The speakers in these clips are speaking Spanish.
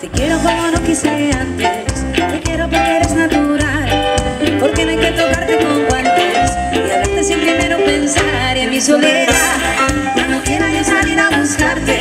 Te quiero como no quise antes. Te quiero porque eres natural. Porque no hay que tocarte con guantes. Y hablarte sin primero pensar en mi soledad. Cuando no quiero yo salir a buscarte.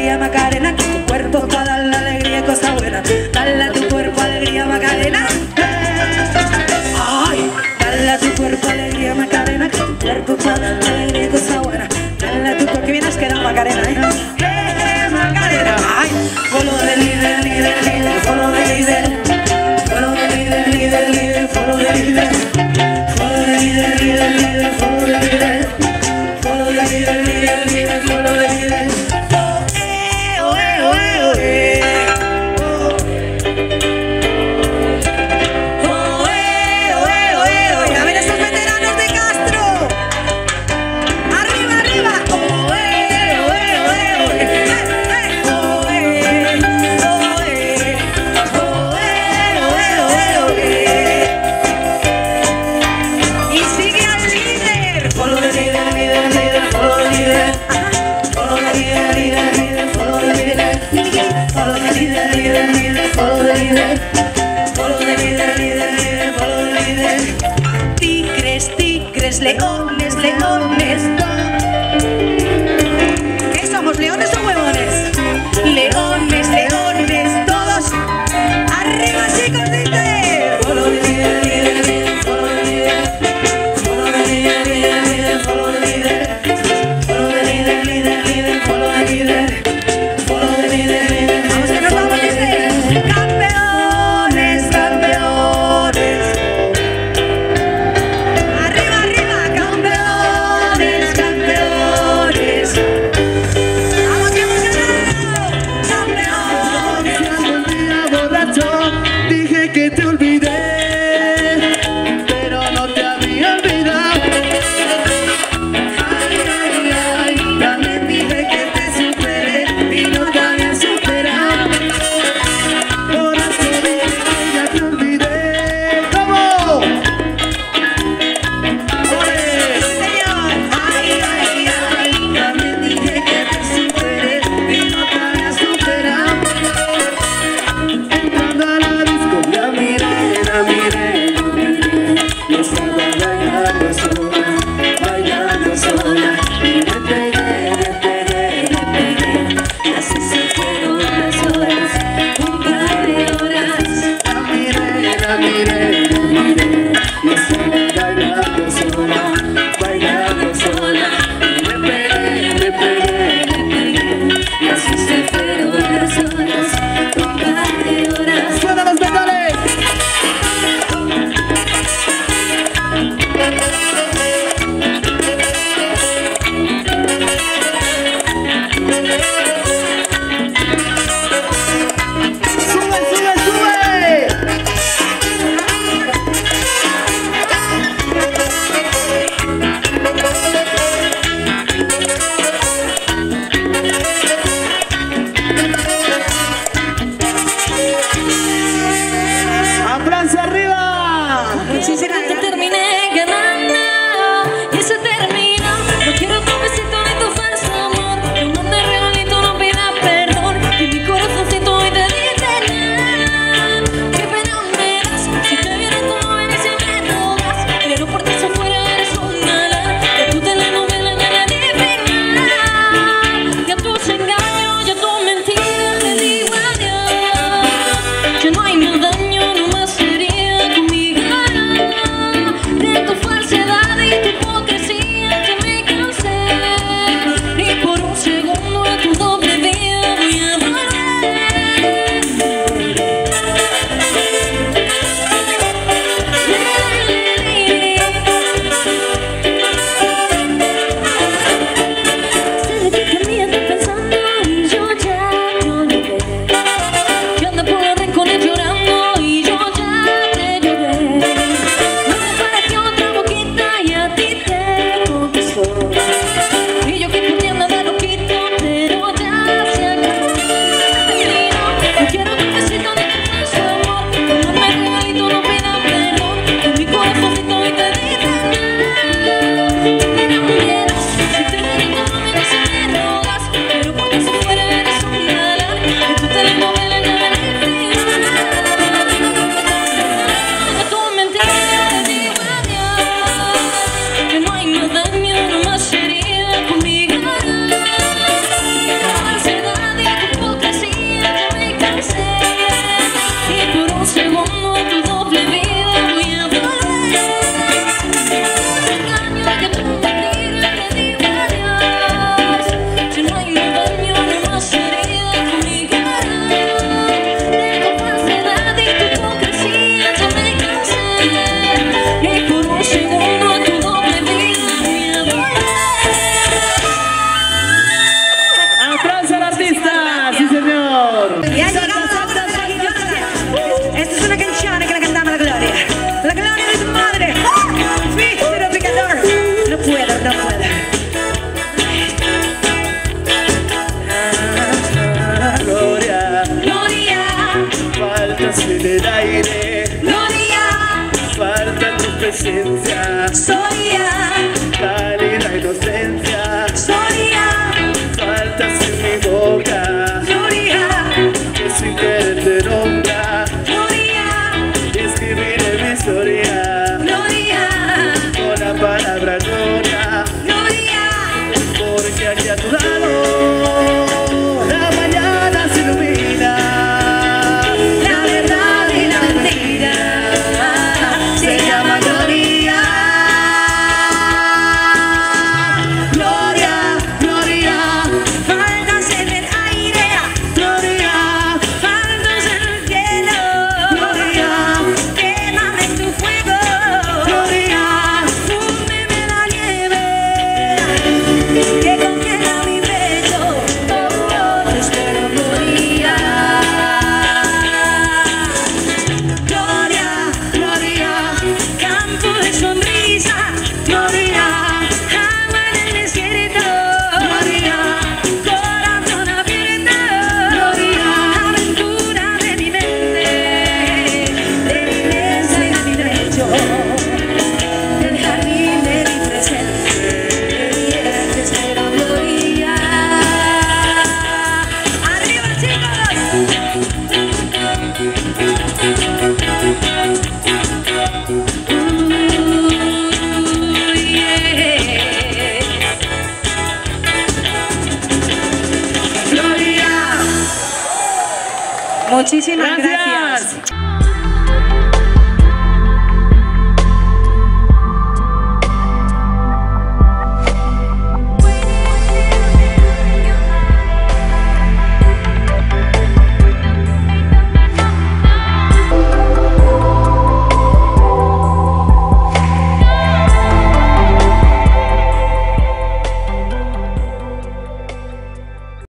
María Macarena. leones, leones, leones. ¿Qué somos, leones esencia, Gloria, cálida Muchísimas Gracias.